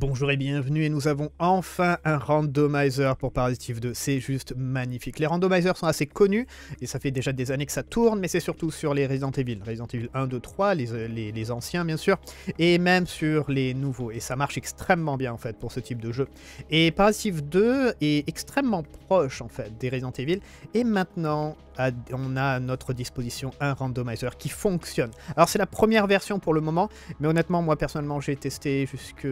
Bonjour et bienvenue et nous avons enfin un randomizer pour Parasitive 2, c'est juste magnifique. Les randomizers sont assez connus et ça fait déjà des années que ça tourne, mais c'est surtout sur les Resident Evil, Resident Evil 1, 2, 3, les, les, les, anciens bien sûr, et même sur les nouveaux, et ça marche extrêmement bien en fait pour ce type de jeu. Et Parasitive 2 est extrêmement proche en fait des Resident Evil, et maintenant on a à notre disposition un randomizer qui fonctionne. Alors c'est la première version pour le moment, mais honnêtement moi personnellement j'ai testé jusque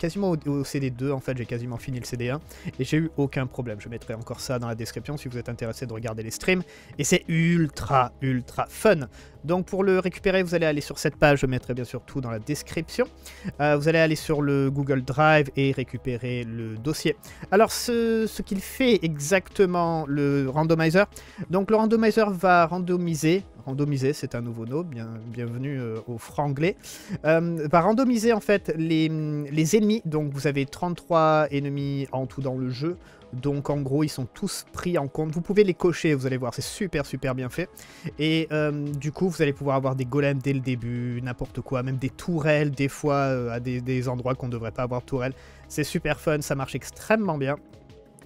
quasiment au, CD2 en fait, j'ai quasiment fini le CD1 et j'ai eu aucun problème. Je mettrai encore ça dans la description si vous êtes intéressé de regarder les streams et c'est ultra ultra fun. Donc pour le récupérer, vous allez aller sur cette page, je mettrai bien sûr tout dans la description. Euh, vous allez aller sur le Google Drive et récupérer le dossier. Alors ce, qu'il fait exactement le randomizer, donc le randomizer va randomiser, randomiser c'est un nouveau nom, bien, bienvenue euh, au franglais, euh, va randomiser en fait les, les ennemis, donc vous avez 33 ennemis en tout dans le jeu, donc en gros, ils sont tous pris en compte. Vous pouvez les cocher, vous allez voir, c'est super super bien fait. Et euh, du coup, vous allez pouvoir avoir des golems dès le début, n'importe quoi, même des tourelles des fois euh, à des, des endroits qu'on ne devrait pas avoir de tourelles. C'est super fun, ça marche extrêmement bien.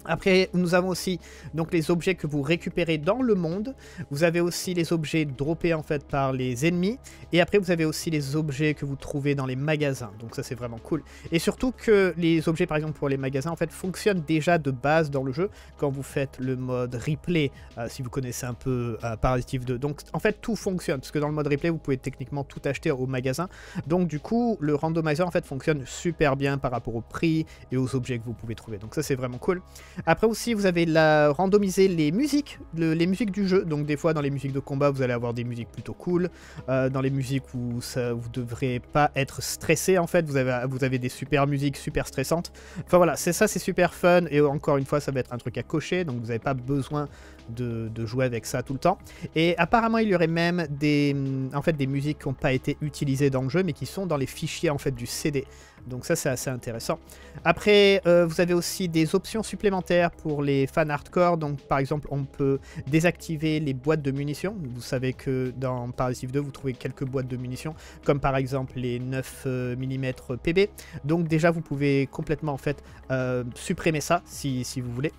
Après, nous avons aussi donc les objets que vous récupérez dans le monde. Vous avez aussi les objets droppés en fait par les ennemis. Et après, vous avez aussi les objets que vous trouvez dans les magasins. Donc ça, c'est vraiment cool. Et surtout que les objets, par exemple, pour les magasins, en fait, fonctionnent déjà de base dans le jeu quand vous faites le mode replay, euh, si vous connaissez un peu euh, Parasitive 2. Donc, en fait, tout fonctionne. Parce que dans le mode replay, vous pouvez techniquement tout acheter au magasin. Donc, du coup, le randomizer, en fait, fonctionne super bien par rapport au prix et aux objets que vous pouvez trouver. Donc ça, c'est vraiment cool. Après aussi, vous avez la randomiser les musiques, les musiques du jeu. Donc des fois, dans les musiques de combat, vous allez avoir des musiques plutôt cool. Euh, dans les musiques où vous devrez pas être stressé, en fait, vous avez, des super musiques super stressantes. Enfin voilà, c'est ça, c'est super fun. Et encore une fois, ça va être un truc à cocher. Donc vous n'avez pas besoin de, de, jouer avec ça tout le temps. Et apparemment, il y aurait même des, en fait, des musiques qui n'ont pas été utilisées dans le jeu, mais qui sont dans les fichiers en fait du CD. Donc ça, c'est assez intéressant. Après, euh, vous avez aussi des options supplémentaires pour les fans hardcore. Donc par exemple, on peut désactiver les boîtes de munitions. Vous savez que dans Parasitive 2, vous trouvez quelques boîtes de munitions, comme par exemple les 9 mm PB. Donc déjà, vous pouvez complètement en fait euh, supprimer ça si vous voulez.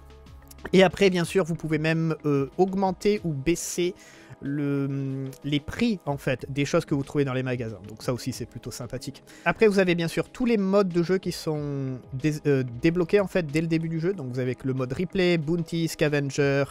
Et après, bien sûr, vous pouvez même euh, augmenter ou baisser le, les prix en fait des choses que vous trouvez dans les magasins. Donc ça aussi c'est plutôt sympathique. Après vous avez bien sûr tous les modes de jeu qui sont euh, débloqués en fait dès le début du jeu. Donc vous avez le mode replay, bounty, scavenger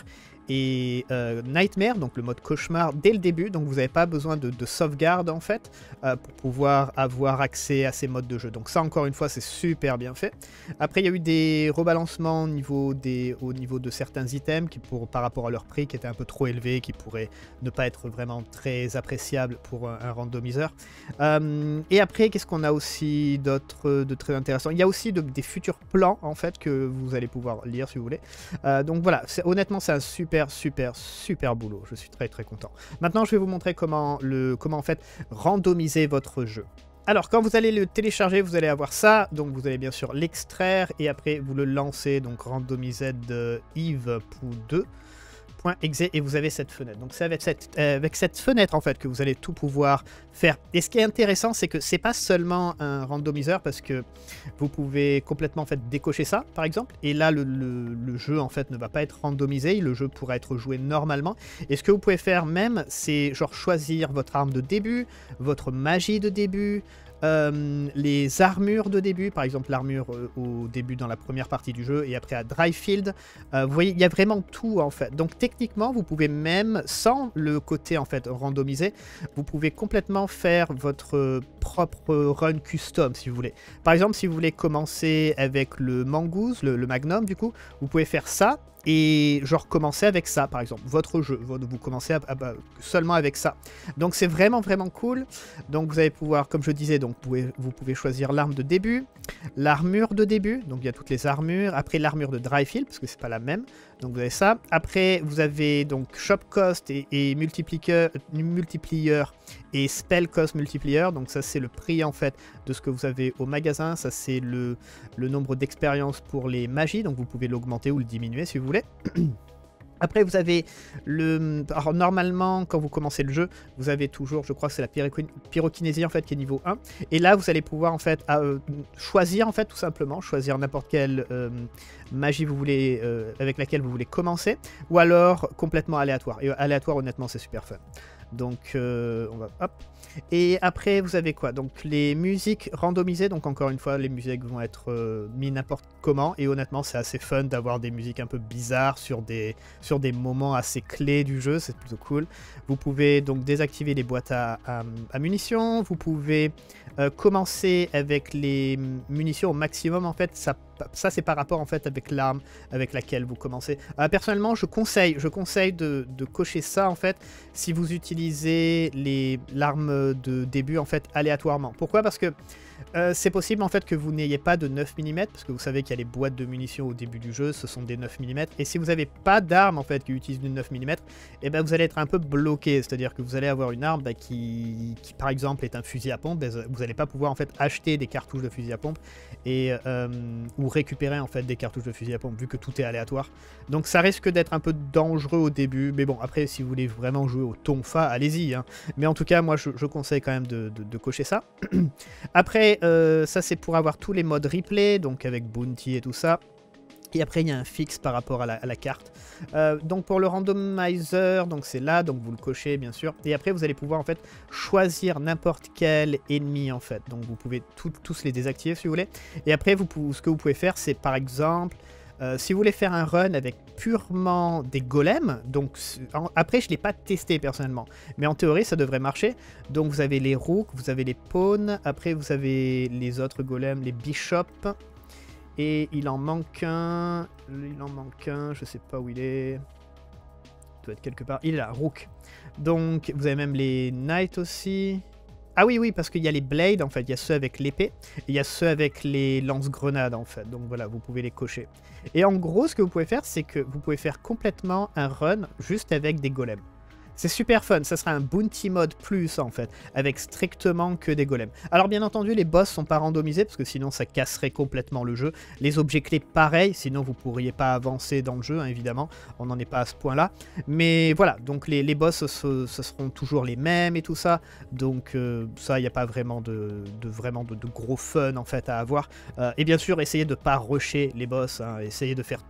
et euh, Nightmare, donc le mode cauchemar, dès le début. Donc vous n'avez pas besoin de, sauvegarde en fait euh, pour pouvoir avoir accès à ces modes de jeu. Donc ça encore une fois c'est super bien fait. Après il y a eu des rebalancements au niveau, de certains items qui par rapport à leur prix qui étaient un peu trop élevés, qui pourraient ne pas être vraiment très appréciables pour un, randomiseur. Euh, et après qu'est-ce qu'on a aussi d'autre de très intéressant? Il y a aussi des futurs plans en fait que vous allez pouvoir lire si vous voulez. donc voilà, honnêtement c'est un super super, super, boulot. Je suis très, très content. Maintenant, je vais vous montrer comment, le, comment en fait randomiser votre jeu. Alors, quand vous allez le télécharger, vous allez avoir ça. Donc, vous allez bien sûr l'extraire et après, vous le lancez. Donc, randomiser de Eve pour 2 et vous avez cette fenêtre. Donc c'est avec cette, euh, avec cette fenêtre en fait que vous allez tout pouvoir faire. Et ce qui est intéressant, c'est que c'est pas seulement un randomiseur parce que vous pouvez complètement en fait décocher ça par exemple. Et là le, le, jeu en fait ne va pas être randomisé, le jeu pourra être joué normalement. Et ce que vous pouvez faire même, c'est genre choisir votre arme de début, votre magie de début, euh, les armures de début, par exemple l'armure euh, au début dans la première partie du jeu et après à Dryfield. Euh, vous voyez, il y a vraiment tout en fait. Donc techniquement, vous pouvez même, sans le côté en fait randomisé, vous pouvez complètement faire votre propre run custom si vous voulez. Par exemple, si vous voulez commencer avec le Mangoose, le, le Magnum du coup, vous pouvez faire ça et genre commencer avec ça par exemple. Votre jeu vous commencez bah, seulement avec ça. Donc c'est vraiment vraiment cool. Donc vous allez pouvoir comme je disais donc vous pouvez, choisir l'arme de début l'armure de début. Donc il y a toutes les armures. Après l'armure de Dryfield parce que c'est pas la même. Donc vous avez ça. Après vous avez donc shop cost et, multiplier et spell cost multiplier donc ça c'est le prix en fait de ce que vous avez au magasin. Ça c'est le, le nombre d'expériences pour les magies. Donc vous pouvez l'augmenter ou le diminuer si vous voulez Après, vous avez le. Alors, normalement, quand vous commencez le jeu, vous avez toujours, je crois c'est la pyrokinésie en fait qui est niveau 1. Et là, vous allez pouvoir en fait euh, choisir en fait tout simplement, choisir n'importe quelle euh, magie vous voulez, euh, avec laquelle vous voulez commencer, ou alors complètement aléatoire. Et aléatoire, honnêtement, c'est super fun. Donc, on va. Hop. Et après, vous avez quoi? Donc, les musiques randomisées. Donc, encore une fois, les musiques vont être euh, mis n'importe comment. Et honnêtement, c'est assez fun d'avoir des musiques un peu bizarres sur des, sur des moments assez clés du jeu. C'est plutôt cool. Vous pouvez donc désactiver les boîtes à, munitions. Vous pouvez euh, commencer avec les munitions au maximum. En fait, ça c'est par rapport en fait avec l'arme avec laquelle vous commencez. Euh, personnellement, je conseille, je conseille de, cocher ça en fait si vous utilisez l'arme de début en fait aléatoirement. Pourquoi? Parce que euh, c'est possible en fait que vous n'ayez pas de 9 mm, parce que vous savez qu'il y a les boîtes de munitions au début du jeu, ce sont des 9 mm, et si vous n'avez pas d'arme en fait qui utilise du 9 mm, et ben vous allez être un peu bloqué, c'est-à-dire que vous allez avoir une arme bah, qui, par exemple est un fusil à pompe, ben, vous n'allez pas pouvoir en fait acheter des cartouches de fusil à pompe, et, euh, ou récupérer en fait des cartouches de fusil à pompe, vu que tout est aléatoire. Donc ça risque d'être un peu dangereux au début, mais bon, après si vous voulez vraiment jouer au tonfa, allez-y, hein. mais en tout cas moi je, conseille quand même de, de cocher ça. après, euh, ça c'est pour avoir tous les modes replay, donc avec Bounty et tout ça. Et après, il y a un fixe par rapport à la, carte. Euh, donc pour le randomizer, donc c'est là, donc vous le cochez bien sûr. Et après, vous allez pouvoir en fait choisir n'importe quel ennemi en fait. Donc vous pouvez tous les désactiver si vous voulez. Et après, vous, ce que vous pouvez faire, c'est par exemple euh, si vous voulez faire un run avec purement des golems, donc après je ne l'ai pas testé personnellement, mais en théorie ça devrait marcher. Donc vous avez les rooks, vous avez les pawns, après vous avez les autres golems, les bishops, et il en manque un, il en manque un, je sais pas où il est, il doit être quelque part, il est là, rook. Donc vous avez même les knights aussi, ah oui, oui, parce qu'il y a les blades, en fait, il y a ceux avec l'épée, il y a ceux avec les lance-grenades, en fait. Donc voilà, vous pouvez les cocher. Et en gros, ce que vous pouvez faire, c'est que vous pouvez faire complètement un run juste avec des golems. C'est super fun, ça sera un bounty mode plus en fait, avec strictement que des golems. Alors bien entendu, les boss sont pas randomisés parce que sinon ça casserait complètement le jeu. Les objets clés pareil, sinon vous pourriez pas avancer dans le jeu, hein, évidemment, on n'en est pas à ce point-là. Mais voilà, donc les, boss ce, seront toujours les mêmes et tout ça, donc euh, ça, il n'y a pas vraiment de, gros fun en fait à avoir. Euh, et bien sûr, essayez de pas rusher les boss, hein, essayez de faire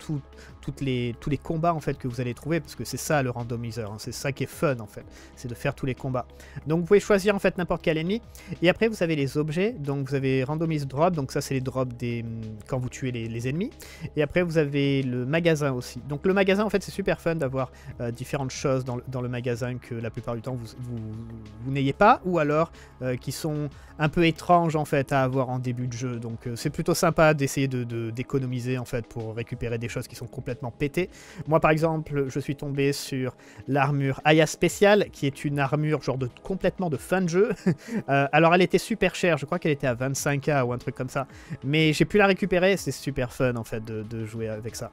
les, tous les combats en fait que vous allez trouver, parce que c'est ça le randomizer, hein, c'est ça qui est fun en fait, c'est de faire tous les combats. Donc vous pouvez choisir en fait n'importe quel ennemi, et après vous avez les objets, donc vous avez randomize drop, donc ça c'est les drops des, hum, quand vous tuez les, ennemis, et après vous avez le magasin aussi. Donc le magasin en fait c'est super fun d'avoir euh, différentes choses dans, le magasin que la plupart du temps vous, n'ayez pas, ou alors euh, qui sont un peu étranges en fait à avoir en début de jeu, donc euh, c'est plutôt sympa d'essayer de d'économiser en fait pour récupérer des choses qui sont complètement pété. Moi, par exemple, je suis tombé sur l'armure Aya Spécial, qui est une armure genre de complètement de fin de jeu. Euh, alors, elle était super chère, je crois qu'elle était à 25k ou un truc comme ça. Mais j'ai pu la récupérer, c'est super fun en fait de, jouer avec ça.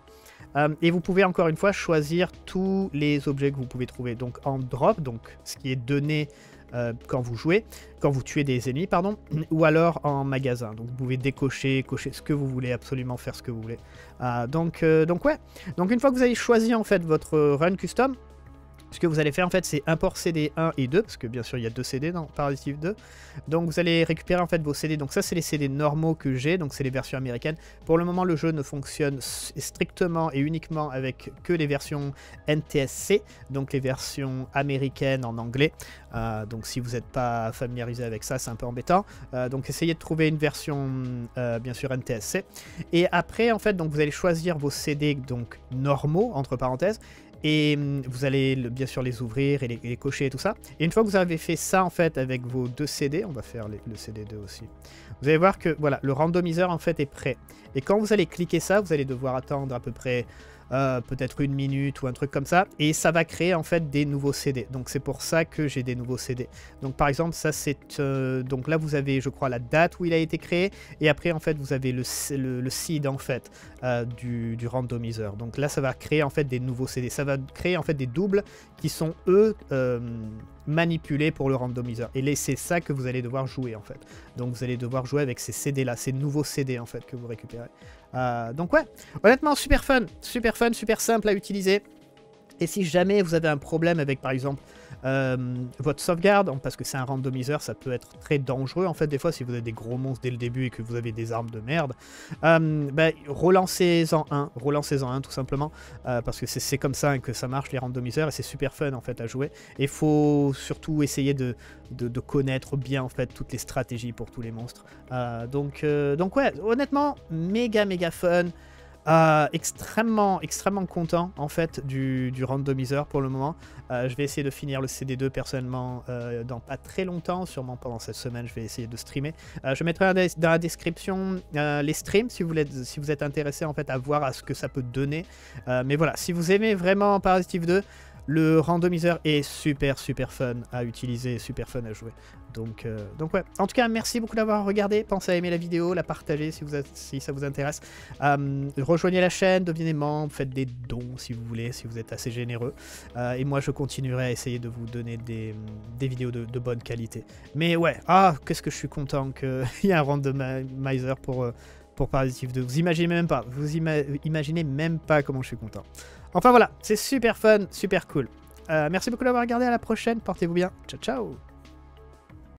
Euh, et vous pouvez encore une fois choisir tous les objets que vous pouvez trouver. Donc en drop, donc ce qui est donné euh, quand vous jouez, quand vous tuez des ennemis, pardon, ou alors en magasin. Donc vous pouvez décocher, cocher ce que vous voulez, absolument faire ce que vous voulez. Donc, donc ouais, donc une fois que vous avez choisi en fait votre run custom, ce que vous allez faire en fait c'est import CD 1 et 2 parce que bien sûr il y a deux CD dans Parasitive 2 donc vous allez récupérer en fait vos CD donc ça c'est les CD normaux que j'ai. Donc c'est les versions américaines. Pour le moment le jeu ne fonctionne strictement et uniquement avec que les versions NTSC donc les versions américaines en anglais. Euh, donc si vous n'êtes pas familiarisé avec ça c'est un peu embêtant. Euh, donc essayez de trouver une version euh, bien sûr NTSC et après en fait vous allez choisir vos CD donc normaux entre parenthèses et hum, vous allez bien sûr les ouvrir et les, cocher et tout ça. Et une fois que vous avez fait ça en fait avec vos deux CD, on va faire le CD2 aussi. Vous allez voir que voilà, le randomiseur en fait est prêt. Et quand vous allez cliquer ça, vous allez devoir attendre à peu près euh, peut-être une minute ou un truc comme ça, et ça va créer en fait des nouveaux CD. Donc c'est pour ça que j'ai des nouveaux CD. Donc par exemple ça c'est euh, donc là vous avez je crois la date où il a été créé, et après en fait vous avez le, le, seed en fait euh, du, du, randomizer. Donc là ça va créer en fait des nouveaux CD. Ça va créer en fait des doubles qui sont eux manipulés pour le randomizer. Et c'est ça que vous allez devoir jouer en fait. Donc vous allez devoir jouer avec ces CD là, ces nouveaux CD en fait que vous récupérez. Euh, donc ouais, honnêtement super fun, super fun, super simple à utiliser. Et si jamais vous avez un problème avec, par exemple, euh, votre sauvegarde, parce que c'est un randomiseur, ça peut être très dangereux en fait des fois si vous avez des gros monstres dès le début et que vous avez des armes de merde. Euh, ben, relancez-en un, relancez-en un tout simplement, euh, parce que c'est comme ça que ça marche les randomiseurs et c'est super fun en fait à jouer. Et faut surtout essayer de, de, connaître bien en fait toutes les stratégies pour tous les monstres. donc, donc ouais, honnêtement, méga méga fun. Euh, extrêmement, extrêmement content en fait du, du randomiseur pour le moment. Euh, je vais essayer de finir le CD2 personnellement euh, dans pas très longtemps, sûrement pendant cette semaine je vais essayer de streamer. je mettrai dans la description les streams si vous, êtes, si vous êtes intéressé en fait à voir à ce que ça peut donner. mais voilà, si vous aimez vraiment Parasitive 2, le randomiseur est super super fun à utiliser, super fun à jouer. Donc, euh, donc ouais. En tout cas, merci beaucoup d'avoir regardé. Pensez à aimer la vidéo, la partager si, ça vous intéresse. Euh, rejoignez la chaîne, devenez membre, faites des dons si vous voulez, si vous êtes assez généreux. Euh, et moi, je continuerai à essayer de vous donner des, vidéos de, bonne qualité. Mais ouais, ah, qu'est-ce que je suis content qu'il y ait un randomizer pour, pour Parasitive 2. Vous imaginez même pas, vous imaginez même pas comment je suis content. Enfin voilà, c'est super fun, super cool. Merci beaucoup d'avoir regardé, à la prochaine, portez-vous bien, ciao ciao